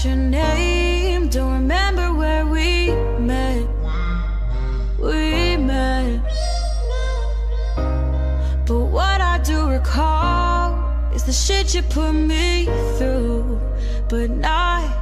your name. Don't remember where we met. We met. But what I do recall Is the shit you put me through. But not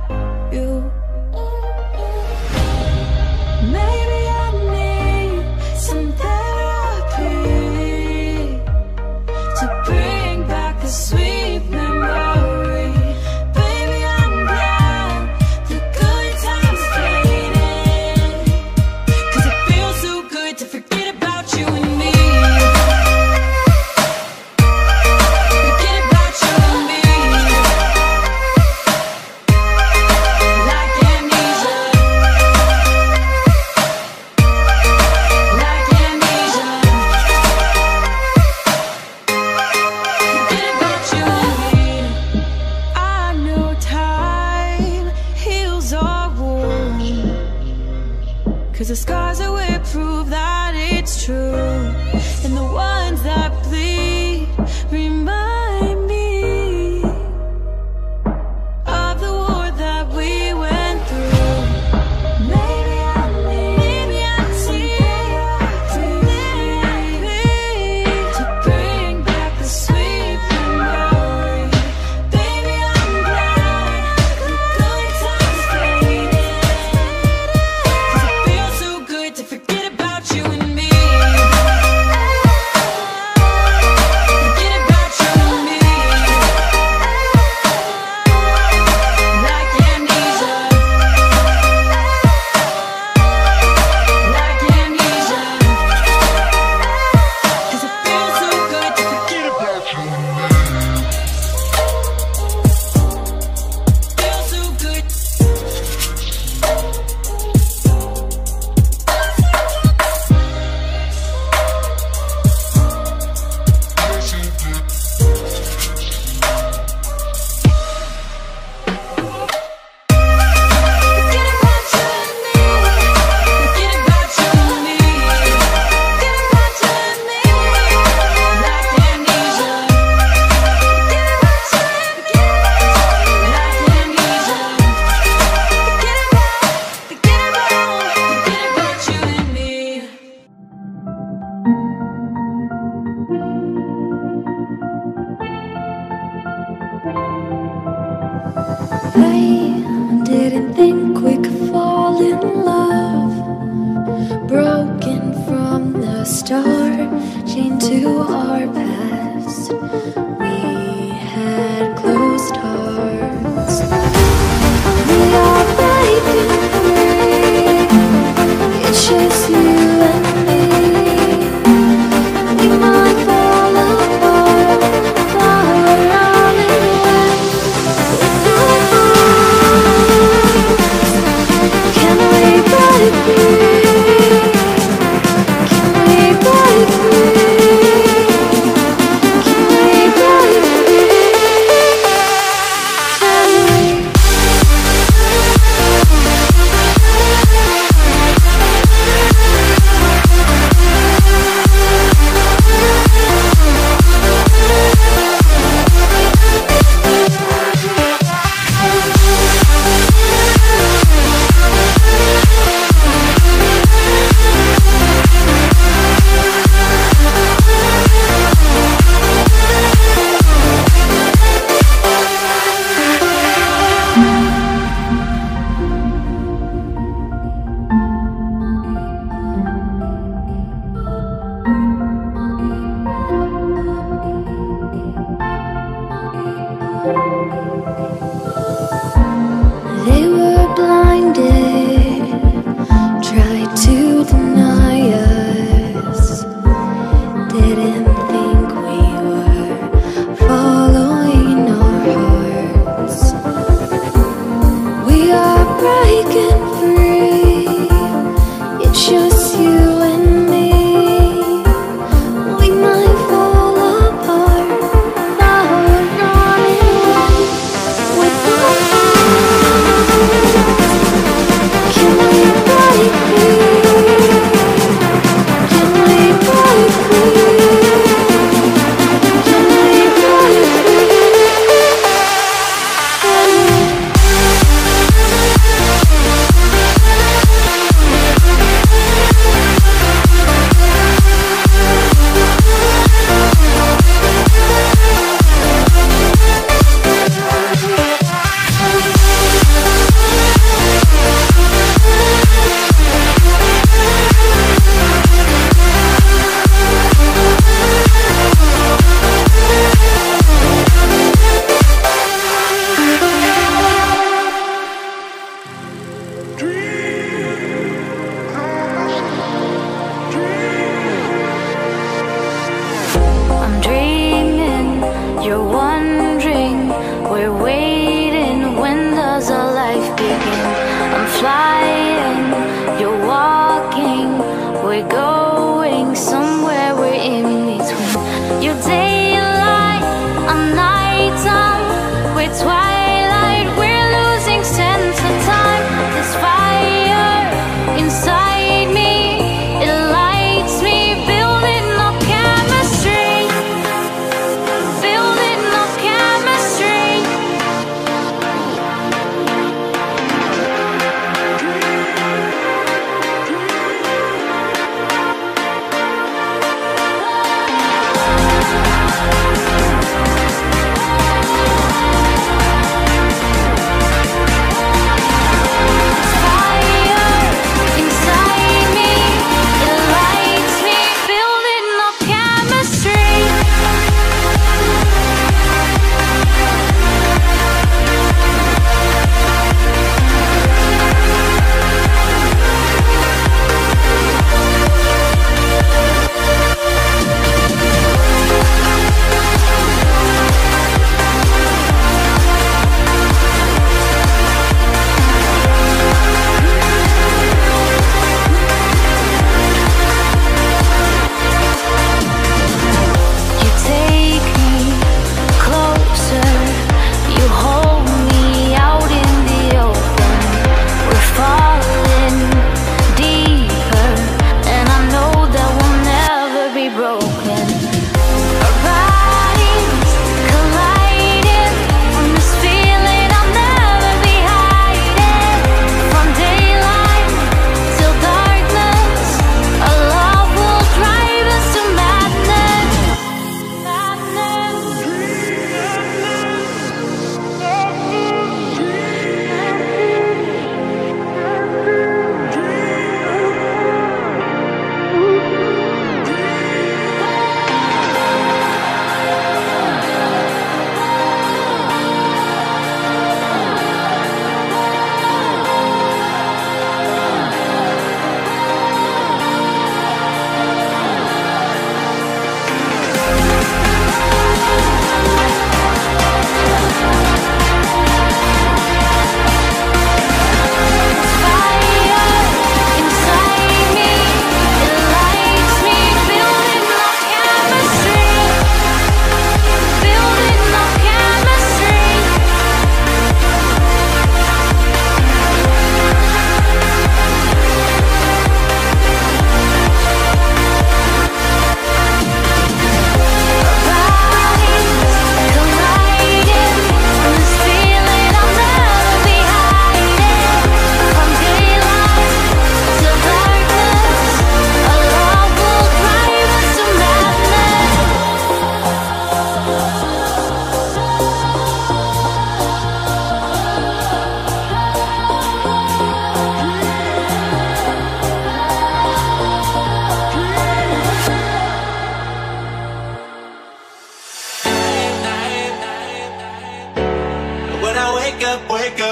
wake up, wake up,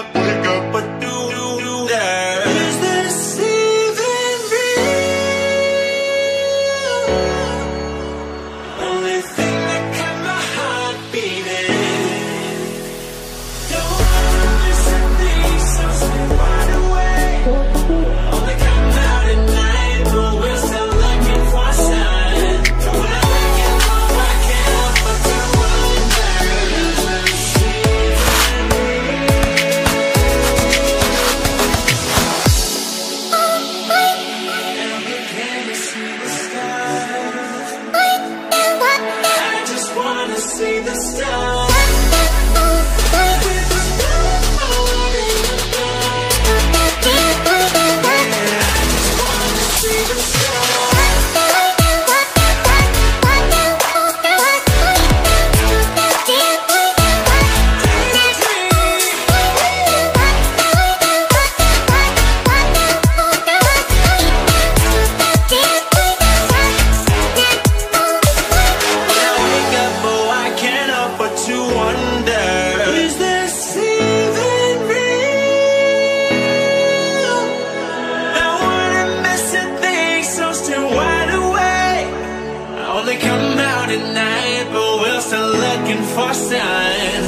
cross signs.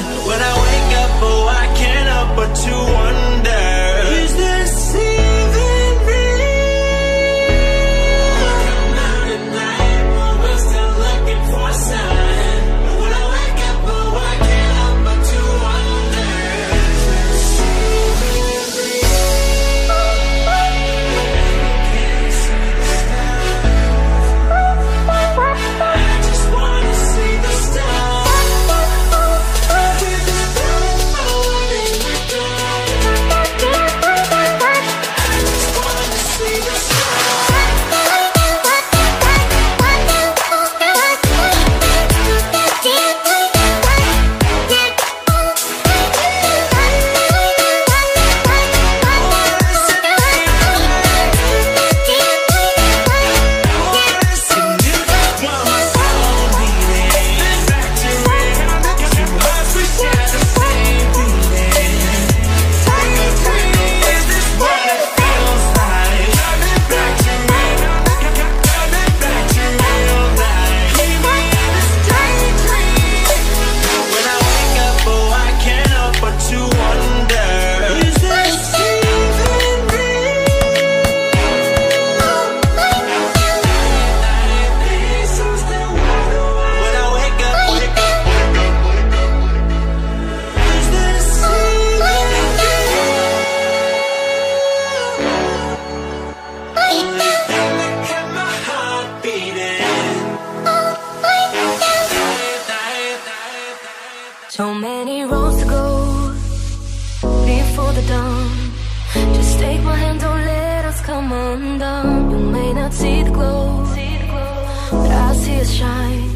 So many roads to go before the dawn. Just take my hand, don't let us come undone. You may not see the glow, but I see it shine.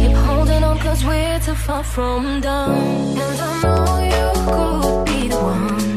Keep holding on, cause we're too far from done. And I know you could be the one.